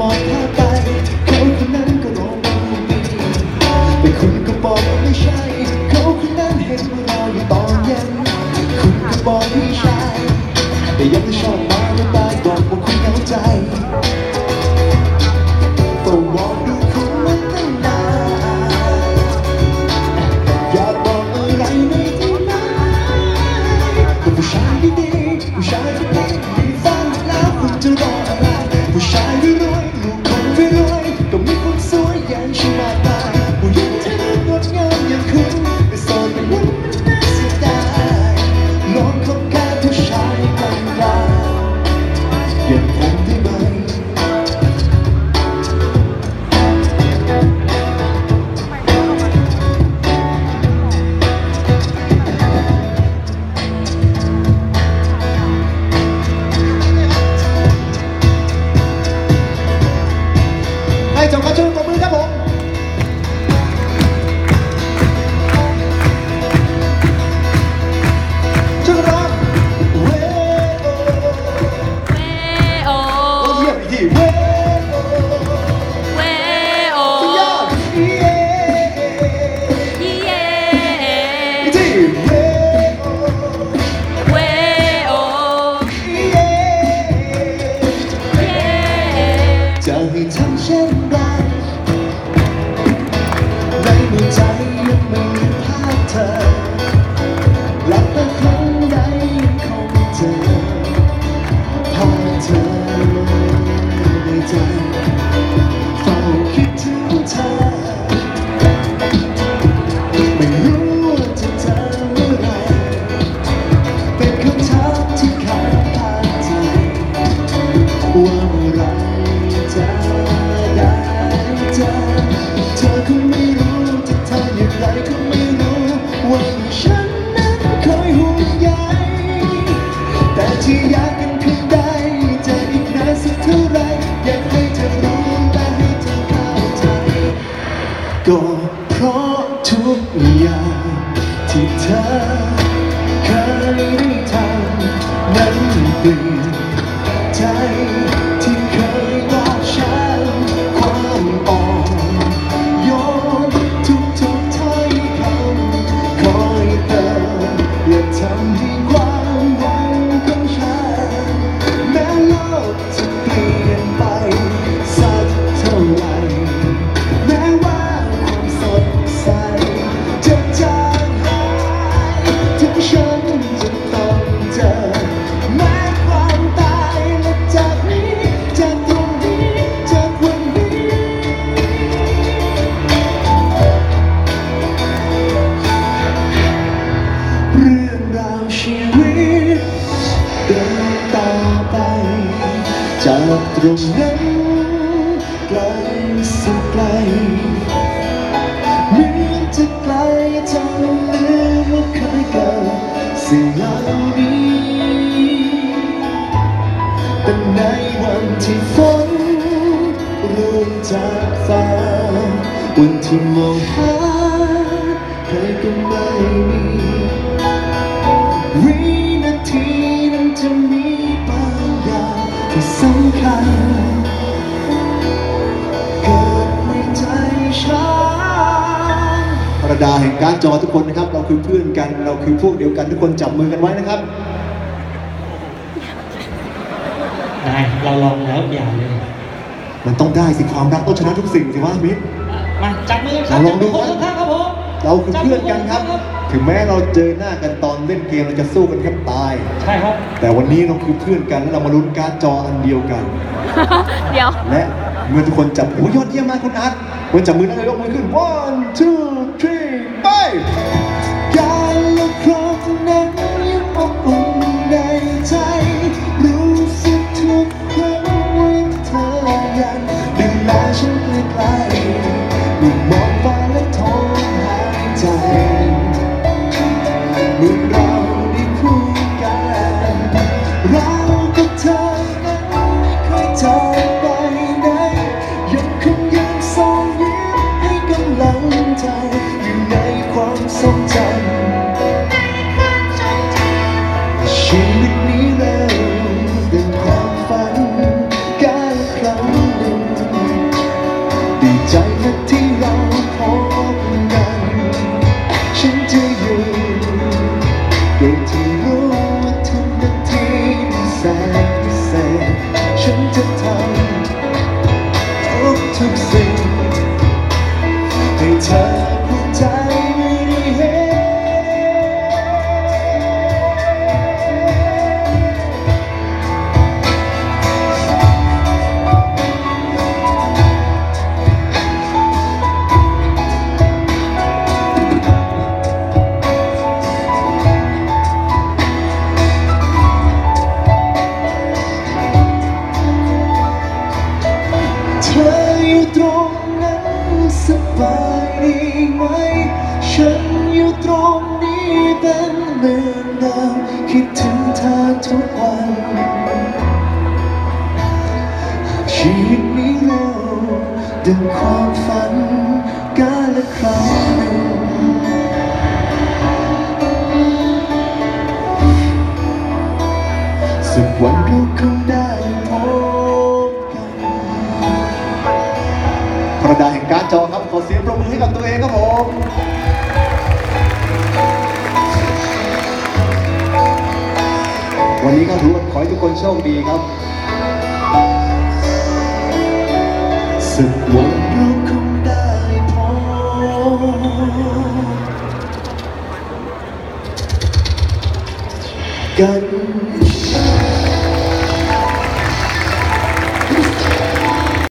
มองภาพไปเขาคนนั้นก็รอมาปีแต่คุณก็บอกไม่ใช่ เขาคนนั้นเห็นเราอยู่ตอนเย็นคุณก็บอกไม่ใช่ แต่ยังชอบมาแล้วตายบอกว่าคุณเข้าใจ ว่าฉันนั้นคอยห่วงใยแต่ที่ยากกันคงไดจะอีกนานสักเท่าไรอยากให้เธอรู้และให้เธอเข้าใจก็เพราะทุกอย่างที่เธอ ตรงนั้นไกลสุดไกลเหมือนจะไกลจนลืมว่าเคยเกิดสิ่งเหล่านี้แต่ในวันที่ฝนร่วงจากฟ้าวันที่มองหาใครก็ไม่มี ประดาแห่งการดจอทุกคนนะครับ เราคือเพื่อนกัน เราคือพวกเดียวกันทุกคนจับมือกันไว้นะครับนายเราลองแล้วอย่าเลยมันต้องได้สิความรักต้องชนะทุกสิ่งสิวะมิตรมาจับมือครัเราลองดูจับมือครับข้างๆครับผมเราคือเพื่อนกันครับ ถึงแม้เราเจอหน้ากันตอนเล่นเกมเราจะสู้กันแทบตาย ใช่ครับ แต่วันนี้เราคือเพื่อนกันและเรามาลุ้นการ์ดจออันเดียวกัน เดี๋ยว และเมื่อทุกคนจับโอ้ยยอดเยี่ยมมากคุณอาร์ตวันจับมือแล้วเลยยกมือขึ้น one two three ไป ชีวิตนี้เริ่มดังความฝันการครั้งหนึ่งดีใจนะที่เราพบกัน ฉันจะอยู่โดยที่ ฉันอยู่ตรงนี้เป็นเหมือนเดิมคิดถึงเธอทุกวันชีวิตนี้เราดังความฝันกาละครั้งหนึ่งสักวันเราคงได้พบกันประดาแห่งการจอครับ ขอเสียงปรบมือให้กับตัวเองครับผม วันนี้ก็รว่าขอให้ทุกคนโชคดีครับสักวันเราคง